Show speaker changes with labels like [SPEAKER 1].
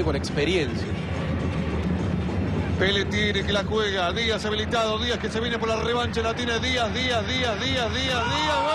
[SPEAKER 1] gente con experiencia.
[SPEAKER 2] Pelletieri que la juega, Díaz habilitado, Díaz que se viene por la revancha, la tiene Díaz, Díaz, Díaz, Díaz, Díaz, Díaz.